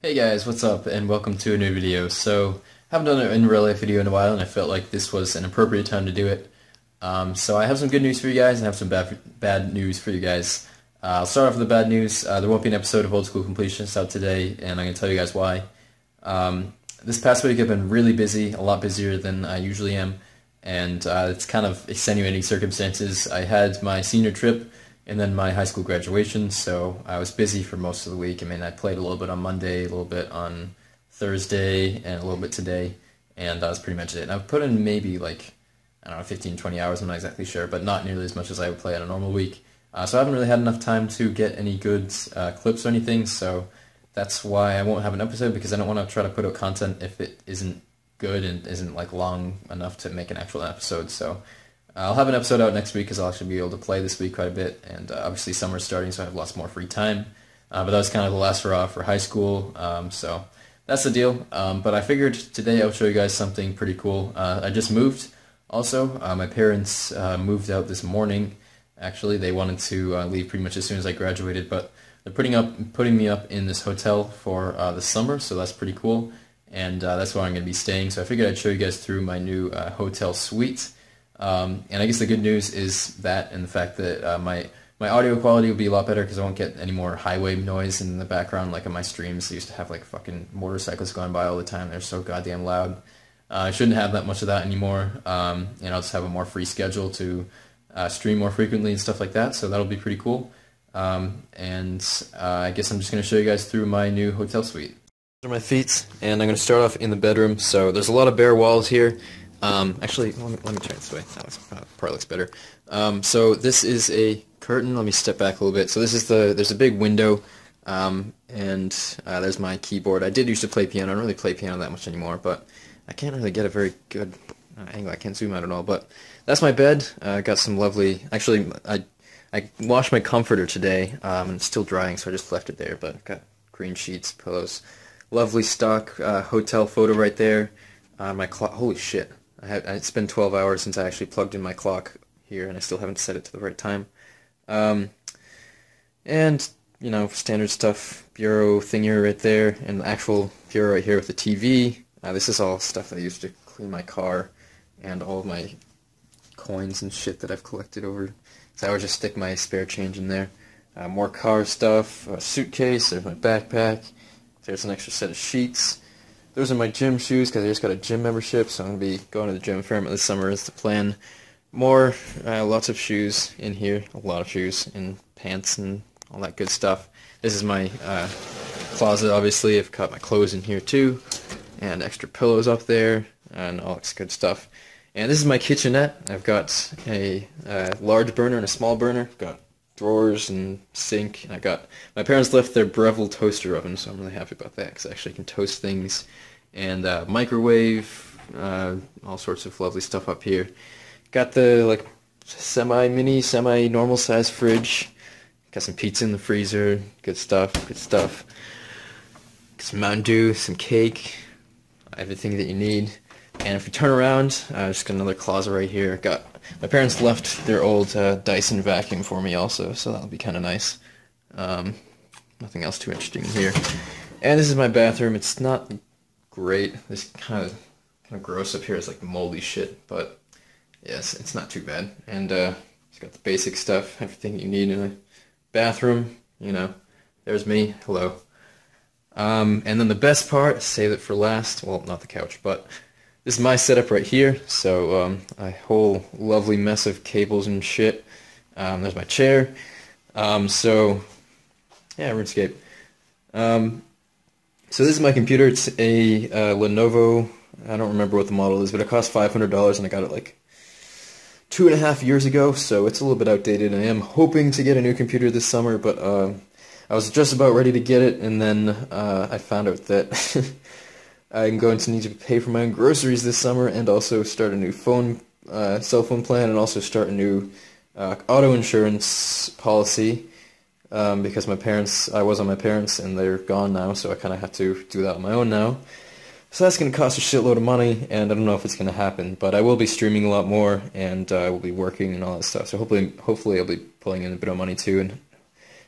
Hey guys, what's up and welcome to a new video. So, I haven't done an in real life video in a while and I felt like this was an appropriate time to do it. Um, so I have some good news for you guys and I have some bad, bad news for you guys. Uh, I'll start off with the bad news. Uh, there won't be an episode of Old School Completionist out today and I'm going to tell you guys why. Um, this past week I've been really busy, a lot busier than I usually am, and uh, it's kind of extenuating circumstances. I had my senior trip and then my high school graduation. So I was busy for most of the week. I mean, I played a little bit on Monday, a little bit on Thursday, and a little bit today, and that was pretty much it. And I've put in maybe like, I don't know, 15, 20 hours, I'm not exactly sure, but not nearly as much as I would play on a normal week. Uh, so I haven't really had enough time to get any good uh, clips or anything, so that's why I won't have an episode, because I don't want to try to put out content if it isn't good and isn't like long enough to make an actual episode. So I'll have an episode out next week because I'll actually be able to play this week quite a bit, and uh, obviously summer's starting, so I have lots more free time. Uh, but that was kind of the last hurrah for high school, um, so that's the deal. Um, but I figured today I'll show you guys something pretty cool. Uh, I just moved. Also, uh, my parents uh, moved out this morning. Actually, they wanted to uh, leave pretty much as soon as I graduated, but they're putting up putting me up in this hotel for the summer, so that's pretty cool. And that's where I'm going to be staying. So I figured I'd show you guys through my new hotel suite. Um, and I guess the good news is that and the fact that uh, my my audio quality will be a lot better because I won't get any more highway noise in the background like in my streams. I used to have like fucking motorcycles going by all the time. They're so goddamn loud. Uh, I shouldn't have that much of that anymore. Um, and I'll just have a more free schedule to uh, stream more frequently and stuff like that. So that'll be pretty cool. Um, and uh, I guess I'm just going to show you guys through my new hotel suite. These are my feet, and I'm going to start off in the bedroom. So there's a lot of bare walls here. Um, actually, let me, let me turn this way. That uh, probably looks better. Um, so this is a curtain. Let me step back a little bit. So this is the, there's a big window, um, and uh, there's my keyboard. I did used to play piano. I don't really play piano that much anymore, but I can't really get a very good uh, angle. I can't zoom out at all, but that's my bed. Uh, I got some lovely, actually, I, I washed my comforter today, um, and it's still drying, so I just left it there, but I've got green sheets, pillows, lovely stock uh, hotel photo right there. Uh, my clock, holy shit, Had, it's been 12 hours since I actually plugged in my clock here, and I still haven't set it to the right time. Um, and, you know, standard stuff, bureau thingy right there, and the actual bureau right here with the TV. Uh, this is all stuff I used to clean my car, and all of my coins and shit that I've collected over. So I would just stick my spare change in there. Uh, more car stuff, a suitcase, there's my backpack, there's an extra set of sheets. Those are my gym shoes because I just got a gym membership, so I'm going to be going to the gym fair this summer is the plan. More, uh, lots of shoes in here, a lot of shoes and pants and all that good stuff. This is my uh, closet, obviously. I've got my clothes in here too, and extra pillows up there, and all this good stuff. And this is my kitchenette. I've got a, a large burner and a small burner. Got drawers and sink. And I got my parents left their Breville toaster oven, so I'm really happy about that because I actually can toast things and uh, microwave, uh, all sorts of lovely stuff up here. Got the like semi mini, semi normal size fridge. Got some pizza in the freezer. Good stuff. Good stuff. Got some Mountain Dew, some cake, everything that you need. And if you turn around, I uh, just got another closet right here. Got my parents left their old uh, Dyson vacuum for me also, so that'll be kind of nice. Um, nothing else too interesting here. And this is my bathroom. It's not great. This kind of kind of gross up here is like moldy shit, but yes, it's not too bad. And uh, it's got the basic stuff, everything you need in a bathroom. You know, there's me. Hello. Um, and then the best part, save it for last. Well, not the couch, but this is my setup right here. So um, a whole lovely mess of cables and shit. Um, there's my chair. Um, so yeah, RuneScape. Um, so this is my computer. It's a uh, Lenovo. I don't remember what the model is, but it cost $500 and I got it like two and a half years ago, so it's a little bit outdated. I am hoping to get a new computer this summer, but uh, I was just about ready to get it, and then uh, I found out that I'm going to need to pay for my own groceries this summer and also start a new phone, uh, cell phone plan, and also start a new uh, auto insurance policy um, because my parents, I was on my parents and they're gone now, so I kind of have to do that on my own now. So that's going to cost a shitload of money, and I don't know if it's going to happen, but I will be streaming a lot more, and uh, I will be working and all that stuff. So hopefully, hopefully I'll be pulling in a bit of money too, and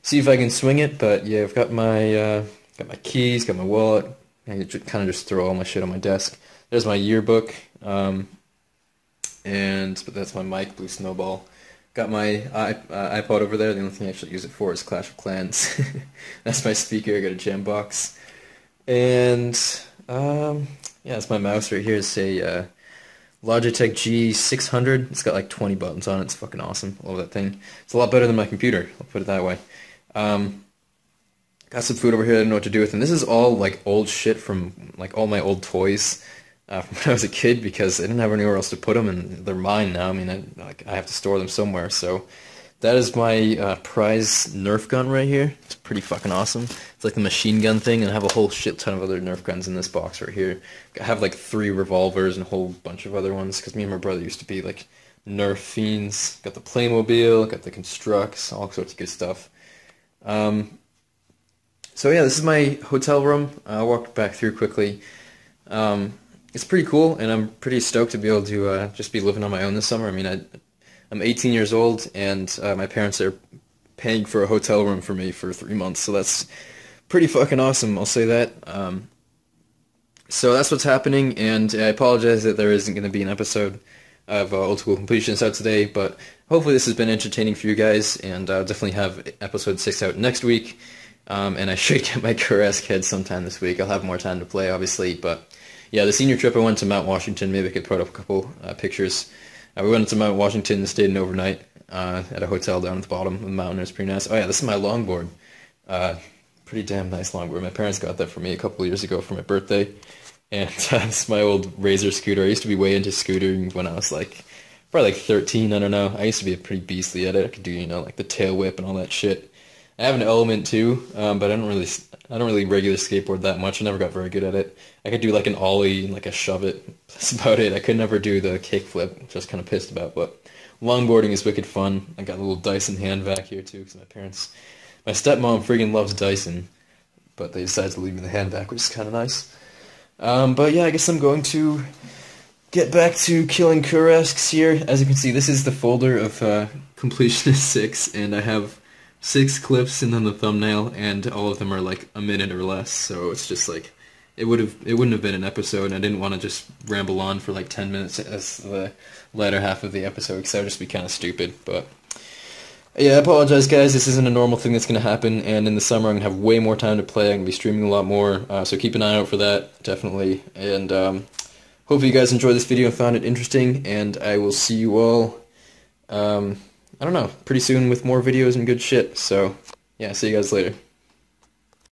see if I can swing it. But yeah, I've got my uh, got my keys, got my wallet. I kind of just throw all my shit on my desk. There's my yearbook, um, and but that's my mic, Blue Snowball. Got my iP uh, iPod over there. The only thing I actually use it for is Clash of Clans. that's my speaker. I got a jam box, and um, yeah, that's my mouse right here. It's a uh, Logitech G600. It's got like 20 buttons on it. It's fucking awesome. I love that thing. It's a lot better than my computer. I'll put it that way. Um, got some food over here. I didn't know what to do with, and this is all like old shit from like all my old toys uh, from when I was a kid because I didn't have anywhere else to put them, and they're mine now. I mean, I, like I have to store them somewhere. So that is my uh, prize Nerf gun right here. It's pretty fucking awesome. It's like the machine gun thing, and I have a whole shit ton of other Nerf guns in this box right here. I have like three revolvers and a whole bunch of other ones because me and my brother used to be like Nerf fiends. Got the Playmobil, got the Constructs, all sorts of good stuff. Um, so yeah, this is my hotel room. I walked back through quickly. Um, it's pretty cool, and I'm pretty stoked to be able to uh, just be living on my own this summer. I mean, I, I'm 18 years old, and uh, my parents are paying for a hotel room for me for three months, so that's pretty fucking awesome. I'll say that. Um, so that's what's happening, and I apologize that there isn't going to be an episode of uh, Old School Completions out today, but hopefully this has been entertaining for you guys, and I'll definitely have episode 6 out next week. Um, and I should get my Kurask head sometime this week. I'll have more time to play, obviously. But yeah, the senior trip, I went to Mount Washington. Maybe I could put up a couple uh, pictures. Uh, we went to Mount Washington and stayed an overnight uh, at a hotel down at the bottom of the mountain. It was pretty nice. Oh yeah, this is my longboard. Uh, pretty damn nice longboard. My parents got that for me a couple years ago for my birthday. And uh, this is my old Razor scooter. I used to be way into scootering when I was like, probably like 13, I don't know. I used to be a pretty beastly at it. I could do, you know, like the tail whip and all that shit. I have an element too, um, but I don't really I don't really regular skateboard that much. I never got very good at it. I could do like an ollie and like a shove it. That's about it. I could never do the kickflip, was kind of pissed about. But longboarding is wicked fun. I got a little Dyson hand vac here too, because my parents, my stepmom friggin' loves Dyson, but they decided to leave me the hand vac, which is kind of nice. Um, but yeah, I guess I'm going to get back to killing Kurasks here. As you can see, this is the folder of uh, Completionist 6, and I have six clips and then the thumbnail, and all of them are like a minute or less. So it's just like it would have it wouldn't have been an episode. And I didn't want to just ramble on for like ten minutes as the latter half of the episode because that would just be kind of stupid. But yeah, I apologize, guys. This isn't a normal thing that's going to happen, and in the summer I'm going to have way more time to play. I'm going to be streaming a lot more, uh, so keep an eye out for that, definitely. And um, hopefully you guys enjoyed this video and found it interesting, and I will see you all um, I don't know, pretty soon with more videos and good shit. So, yeah, see you guys later.